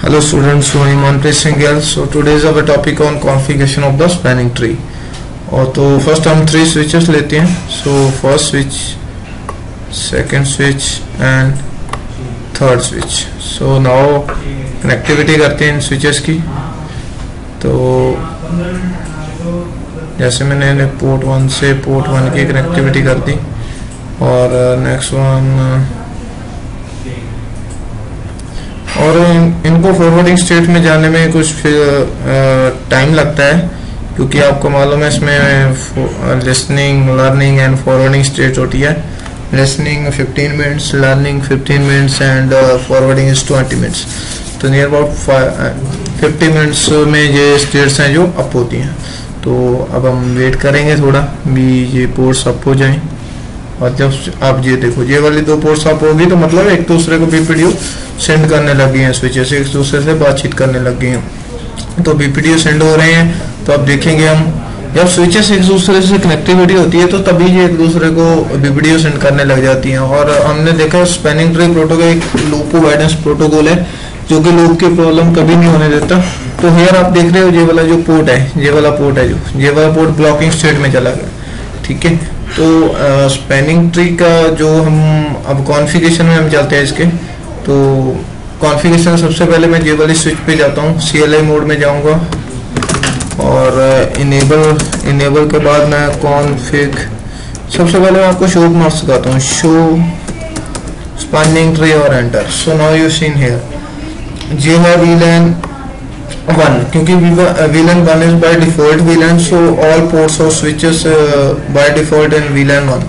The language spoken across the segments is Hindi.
Hello students, so I am Manpreet Singhal. So today is our topic on configuration of the spanning tree. और तो फ़र्स्ट हम थ्री स्विचेस लेते हैं. So first switch second switch and third switch so now connectivity करते हैं इन स्विचेस की. तो जैसे मैंने पोर्ट वन से पोर्ट वन की कनेक्टिविटी कर दी. और नेक्स्ट वन और इनको फॉरवर्डिंग स्टेट में जाने में कुछ टाइम लगता है, क्योंकि आपको मालूम है इसमें listening learning and forwarding state होती है। Listening 15 minutes learning 15 minutes and forwarding is 20 minutes तो नियर अबाउट 50 मिनट्स में ये स्टेट्स हैं जो अप होती हैं। तो अब हम वेट करेंगे थोड़ा, भी ये पोर्ट्स अप हो जाएँ। और जब आप ये देखो, ये वाली दो पोर्ट्स आप होगी तो मतलब एक दूसरे को बीपीडीओ सेंड करने लग हैं स्विचेस एक दूसरे से बातचीत करने लग गए हैं। तो बीपीडीओ सेंड हो रहे हैं तो अब देखेंगे हम। जब स्विचेस एक दूसरे से कनेक्टिविटी होती है तो तभी ये एक दूसरे को बीपीडीओ सेंड करने लग जाती हैं। और हमने देखा स्पेनिंग ट्री प्रोटोकॉल एक लूपो गाइडेंस प्रोटोकॉल है, जो कि लूप की प्रॉब्लम कभी नहीं होने देता। तो हेयर आप देख रहे हो, ये वाला जो पोर्ट है, ये वाला पोर्ट है जो, ये वाला पोर्ट ब्लॉकिंग स्टेट में चला गया। ठीक है? तो स्पेनिंग ट्री का जो हम, अब कॉन्फ़िगरेशन में हम चलते हैं इसके तो कॉन्फ़िगरेशन सबसे पहले मैं वाली स्विच पे जाता हूँ सी एल मोड में जाऊँगा। और इनेबल इनेबल के बाद मैं कॉन्फ़िग सबसे पहले मैं आपको शो मार सिखाता हूँ। शो स्पेनिंग ट्री और enter so now you seen here जे है वीलैन वन क्योंकि VLAN one is by default VLAN so all ports और switches by default in VLAN one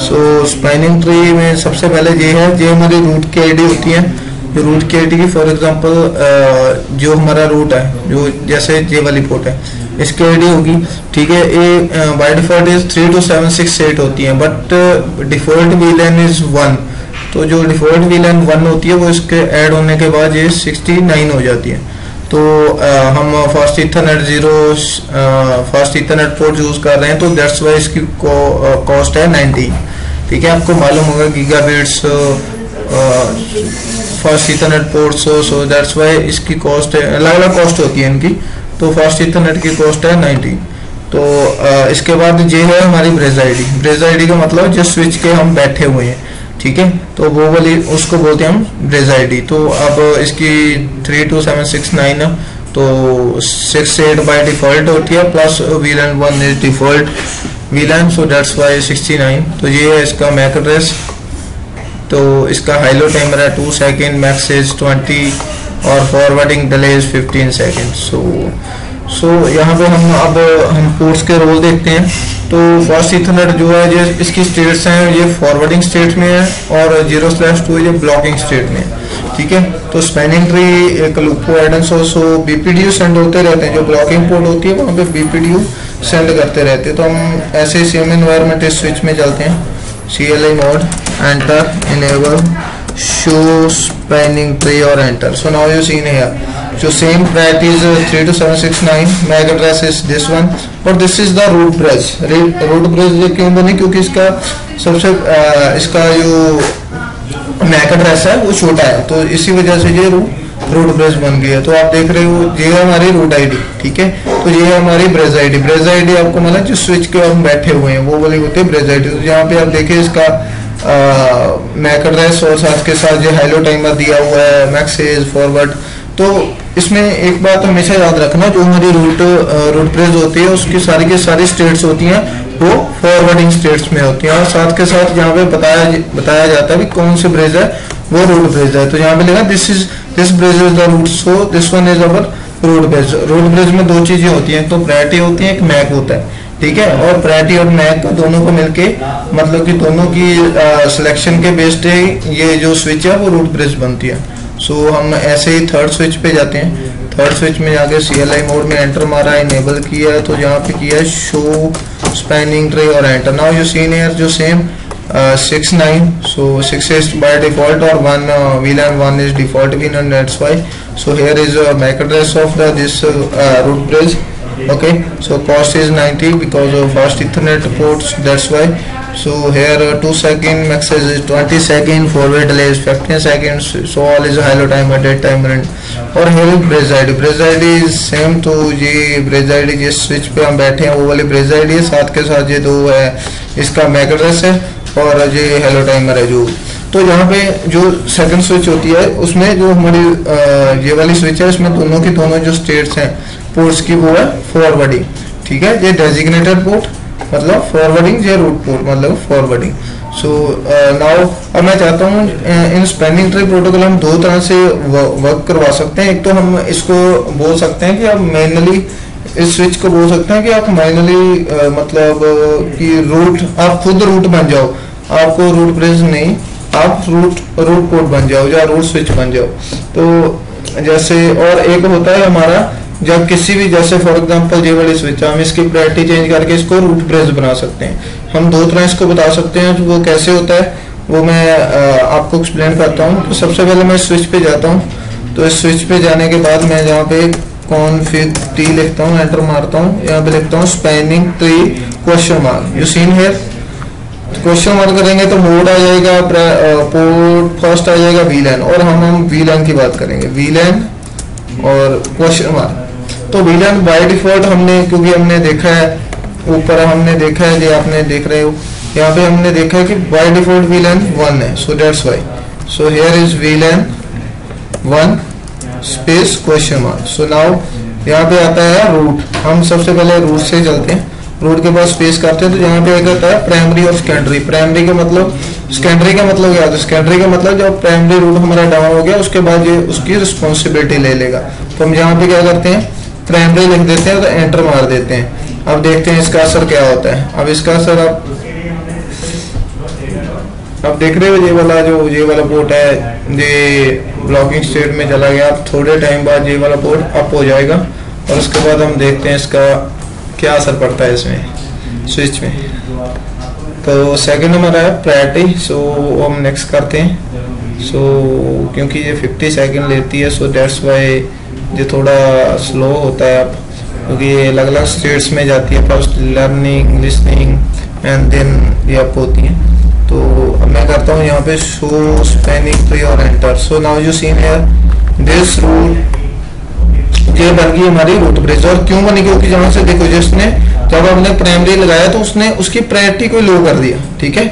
so spanning tree में सबसे पहले ये है, ये हमारी रूट की आईडी होती है। जो रूट की आईडी की फॉर एग्जांपल जो हमारा रूट है, जो जैसे ये वाली पोर्ट है। इसकी आईडी होगी, ठीक है, ये by default is three two seven six eight होती है but default VLAN is one तो जो डिफ़ॉल्ट VLAN वन होती है, वो इसके ऐड होने के बाद ये सिक्सटी नाइन हो जाती है। तो आ, हम first ethernet zero first ethernet port use कर रहे हैं तो दैट्स वाई इसकी कॉस्ट है 90 ठीक है आपको मालूम होगा giga bits fast ethernet port so that's why इसकी कॉस्ट है अलग अलग कॉस्ट होती है इनकी। तो फ़र्स्ट इथरनेट की कॉस्ट है 90 तो आ, इसके बाद ये है हमारी ब्रेज आईडी ब्रेज आईडी का मतलब जिस स्विच के हम बैठे हुए हैं। ठीक है? तो वो वाली, उसको बोलते हैं हम ब्रेज आईडी तो अब इसकी three two seven six nine तो सिक्स एट बाई डिफ़ॉल्ट होती है plus VLAN one is default VLAN so that's why sixty nine तो ये है इसका मैक एड्रेस तो इसका हाईलो टाइमर है two second max is twenty और forwarding delay is fifteen second so so so, यहाँ पे हम अब हम पोर्ट्स के रोल देखते हैं। तो फ़र्स्ट इथरनेट जो है ये इसकी स्टेट्स हैं ये फॉरवर्डिंग स्टेट में है और ज़ीरो स्लैश टू ये ब्लॉकिंग स्टेट में है। ठीक है? तो स्पेनिंग ट्री एक लूपो एडेंस हो सो बीपीडीयू सेंड होते रहते हैं। जो ब्लॉकिंग पोर्ट होती है वहाँ पे बीपीडीयू सेंड करते रहते हैं। तो हम ऐसे सेम इन्वायरमेंट इस स्विच में चलते हैं। C L I mode enter enable show spanning tree और enter so now you seen here So same prat is uh, 32769 MAC address is this one. और this is the root bridge. Root bridge ये क्यों बने क्योंकि इसका सबसे आ, इसका जो मैक एड्रेस है वो छोटा है। तो इसी वजह से ये रूट ब्रेज बन गया। तो आप देख रहे हो ये हमारी रूट आईडी ठीक है? तो ये हमारी ब्रेज आईडी ब्रेज आईडी आपको मतलब जो स्विच के हम बैठे हुए हैं वो वाली होती है ब्रेज आईडी तो यहाँ पे आप देखिए इसका मैक एड्रेस और साथ के साथ ये हाइलो टाइमर दिया हुआ है मैक्सेज फॉरवर्ड तो इसमें एक बात हमेशा याद रखना, जो हमारी रूट रूट ब्रेज होती है, उसकी सारी की सारी स्टेट्स होती हैं, वो फॉरवर्डिंग स्टेट्स में होती हैं। और साथ के साथ यहाँ पे बताया बताया जाता है कि कौन सी ब्रेज है, वो रूट ब्रेज है। तो यहाँ पे लिखा this is this bridge is the root so this one is our root bridge root bridge में दो चीज़ें होती हैं तो प्रायरिटी होती है, एक मैक होता है। ठीक है? और प्रायरिटी और मैक दोनों को मिलके मतलब कि दोनों की सिलेक्शन के बेस्ड ये जो स्विच है, वो रूट ब्रिज बनती है। सो so, हम ऐसे ही थर्ड स्विच पे जाते हैं। थर्ड स्विच में जाके सी एल आई मोड में एंटर मारा इनेबल किया तो यहाँ पे किया है शो स्पेनिंग ट्रे और enter now you seen here जो same six nine so six is by default और one VLAN one is default VLAN that's why so here is MAC address of this root bridge okay so cost is 90 because of fast ethernet ports that's why so here uh, 2 second message is 20 second forward delay is 15 seconds so all is hello timer dead timer and और here is bridge ID bridge ID is same तो ये ब्रेज आईडी जिस स्विच पे हम बैठे हैं वो वाली ब्रेज आईडी है साथ के साथ ये दो है इसका मैक एड्रेस है और ये हेलो टाइमर है जो तो यहाँ पे जो सेकंड स्विच होती है उसमें जो हमारी ये वाली स्विच है उसमें दोनों की दोनों जो स्टेट्स हैं पोर्ट्स की वो है फॉरवर्डिंग ठीक है? ये डेजिग्नेटेड पोर्ट मतलब फॉरवर्डिंग ये रूट पोर्ट मतलब फॉरवर्डिंग सो नाउ अब मैं चाहता हूँ इन स्पेंडिंग ट्री प्रोटोकॉल हम दो तरह से वर्क करवा सकते हैं। एक तो हम इसको बोल सकते हैं कि आप मैनुअली इस स्विच को बोल सकते हैं कि आप मैनुअली uh, मतलब uh, कि रूट आप खुद रूट बन जाओ। आपको रूट प्रेस नहीं आप रूट रूट पोर्ट बन जाओ या रूट स्विच बन जाओ। तो जैसे और एक होता है हमारा जब किसी भी, जैसे फॉर एग्जांपल ये वाली स्विच हम इसकी प्रायोरिटी चेंज करके इसको रूट ब्रेस बना सकते हैं। हम दो तरह इसको बता सकते हैं, वो कैसे होता है, वो मैं आपको एक्सप्लेन करता हूँ। तो सबसे पहले मैं स्विच पे जाता हूँ। तो इस स्विच पे जाने के बाद मैं जहाँ पे कॉन्फिग टी लिखता हूँ एंटर मारता हूँ। यहाँ पे लिखता हूँ spanning tree question mark you seen here question mark करेंगे तो मोड आ जाएगा पोर्ट फ़र्स्ट आ जाएगा वीलैन और हम हम वीलैन की बात करेंगे। वीलैन और क्वेश्चन मार्क तो वीलन बाय डिफ़ॉल्ट हमने, क्योंकि हमने देखा है, ऊपर हमने देखा है जो आपने देख रहे हो। यहाँ पे हमने देखा है कि बाय डिफ़ॉल्ट वीलन वन है so that's why so here is VLAN one space question mark so now यहाँ पे आता है रूट हम सबसे पहले रूट से चलते हैं। रूट के बाद स्पेस करते हैं तो यहाँ पे एक आता है प्राइमरी और सेकेंडरी प्राइमरी का मतलब सेकेंडरी का मतलब क्या होता है? सेकेंडरी का मतलब जब प्राइमरी रूट हमारा डाउन हो गया, उसके बाद ये उसकी रिस्पॉन्सिबिलिटी ले लेगा। तो हम यहाँ पे क्या करते हैं? प्राइमरी लिख देते हैं तो एंटर मार देते हैं। अब देखते हैं इसका असर क्या होता है। अब इसका असर आप अब देख रहे हो ये वाला जो ये वाला पोर्ट है, ये ब्लॉकिंग स्टेट में चला गया। अब थोड़े टाइम बाद ये वाला पोर्ट अप हो जाएगा। और उसके बाद हम देखते हैं इसका क्या असर पड़ता है इसमें स्विच में। तो सेकंड हमारा है प्रायरिटी सो हम नेक्स्ट करते हैं। सो क्योंकि ये 50 सेकंड लेती है सो दैट्स वाई जो थोड़ा स्लो होता है क्योंकि ये अलग अलग स्टेट्स में जाती है first learning listening and then ये अप होती हैं। तो अब मैं करता हूँ यहाँ पे शो स्पेनिंग ट्री और enter so now you seen here this rule ये बन गई हमारी रूट ब्रिज और क्यों बनी? क्योंकि जहाँ से देखो, जिसने जब हमने प्राइमरी लगाया तो उसने, उसकी प्रायोरिटी को लो कर दिया, ठीक है?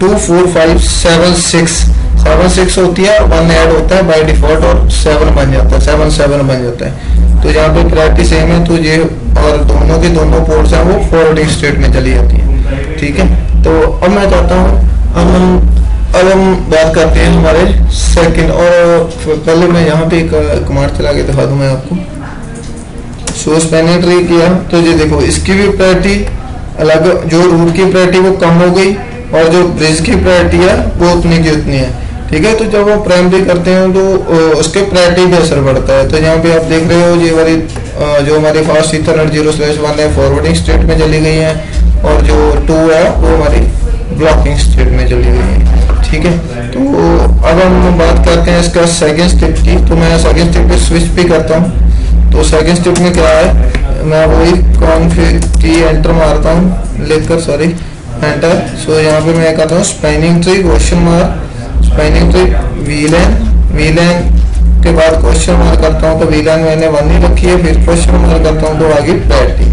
Two four five seven six seven six होती है वन ऐड होता है बाय डिफ़ॉल्ट और सेवन बन जाता है सेवन सेवन बन जाता है। तो यहाँ पे प्रायोरिटी सेम है तो ये और दोनों के दोनों पोर्ट्स हैं, वो फॉरवर्डिंग स्टेट में चली जाती है। ठीक है? तो अब मैं चाहता हूँ अब हम अब हम बात करते हैं हमारे सेकंड और पहले मैं यहाँ पे एक कमांड चला के दिखा दूँ मैं आपको। सोर्स पेनेट्री किया तो ये देखो, इसकी भी प्रायोरिटी अलग, जो रूट की प्रायोरिटी वो कम हो गई और जो ब्रिज की प्रायोरिटी है, वो उतनी की उतनी है। ठीक है तो जब वो प्राइमरी करते हैं तो उसके प्रायोरिटी पे असर पड़ता है। तो यहाँ पे आप देख रहे हो, ये वाली जो हमारी fast ethernet zero slash one है फॉरवर्डिंग स्टेट में चली गई है, और जो टू है, वो हमारी ब्लॉकिंग स्टेट में चली गई है। ठीक है तो अब हम बात करते हैं इसका सेकेंड स्टेप की। तो मैं सेकेंड स्टेप पे स्विच भी करता हूँ। तो सेकेंड स्टेप में क्या है? मैं वही कॉन्फिग की एंटर मारता हूँ? लेकर सॉरी एंटर सो यहाँ पे मैं कहता हूँ spanning tree question mark trick VLAN VLAN के बाद क्वेश्चन मार्क करता हूँ तो वीलेन मैंने वन ही रखी है, फिर क्वेश्चन मार्क करता हूँ तो आगे प्रायरिटी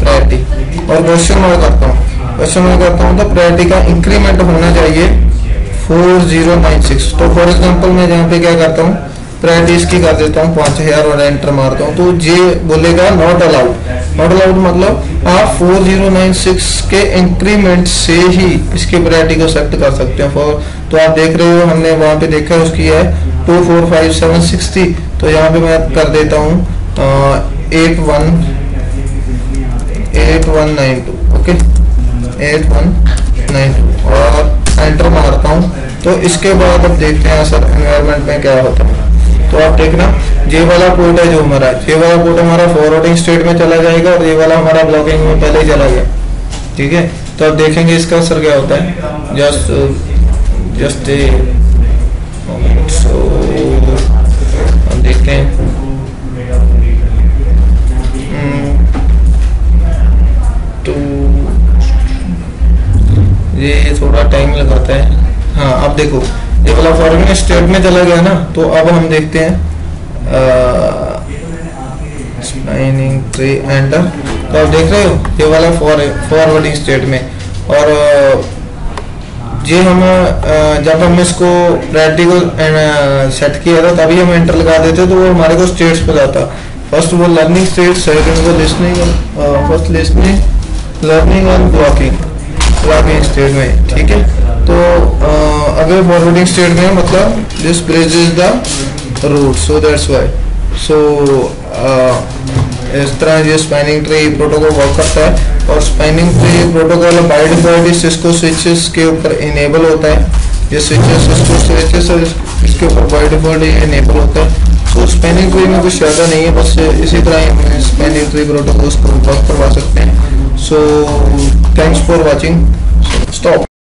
प्रायरिटी और क्वेश्चन मार्क करता हूँ। क्वेश्चन मार्क करता हूँ तो प्रायरिटी का इंक्रीमेंट होना चाहिए फोर ज़ीरो नाइन सिक्स तो फॉर एग्ज़ाम्पल मैं यहाँ पे क्या करता हूँ प्रायरिटी इसकी कर देता हूँ, पाँच हज़ार और एंटर मारता हूँ तो ये बोलेगा नॉट अलाउड नॉट अलाउड मतलब आप 4096 के इंक्रीमेंट से ही इसकी प्रायरिटी को सेलेक्ट कर सकते हो। फॉर तो आप देख रहे हो, हमने वहाँ पे देखा है, उसकी है two four five seven six थी तो यहाँ पे मैं कर देता हूँ eight one eight one nine two okay eight one nine two और एंटर मारता हूँ तो इसके बाद अब देखते हैं सर एनवायरमेंट में क्या होता है। तो आप देखना, ये वाला पोर्ट है जो हमारा, ये वाला पोर्ट हमारा फॉरवर्डिंग स्टेट में चला जाएगा और ये वाला हमारा ब्लॉकिंग में पहले ही चला गया। ठीक है? तो आप देखेंगे इसका असर क्या होता है। जस्ट जस्ट देखते हैं। हम्म, तो, ये थोड़ा टाइम लगाता है। हाँ आप देखो ये वाला फॉरवर्डिंग स्टेट में चला गया ना तो अब हम देखते हैं स्पाइनिंग ट्री एंटर तो आप देख रहे हो ये वाला फॉरवर्डिंग स्टेट में और ये हम जब हम इसको रेडिकल सेट किया था तभी हम एंटर लगा देते तो वो हमारे को स्टेट्स पे जाता। फ़र्स्ट वो लर्निंग स्टेट सेकंड वो लिसनिंग फ़र्स्ट लिसनिंग लर्निंग और ब्लॉकिंग ब्लॉकिंग स्टेट में ठीक है? तो अ, अगर फॉरवर्डिंग स्टेट में मतलब this bridge is the root so that's why so इस तरह ये स्पाइनिंग ट्री प्रोटोकॉल वर्क करता है, और spanning tree protocol by default Cisco switches के ऊपर इनेबल होता है। ये स्विचेस सिस्को स्विचेस और इसके ऊपर बाय डिफ़ॉल्ट इनेबल होता है। तो स्पाइनिंग ट्री में कुछ ज़्यादा नहीं है, बस इसी तरह ही स्पाइनिंग ट्री प्रोटोकॉल्स को वर्क करवा सकते हैं। So thanks for watching stop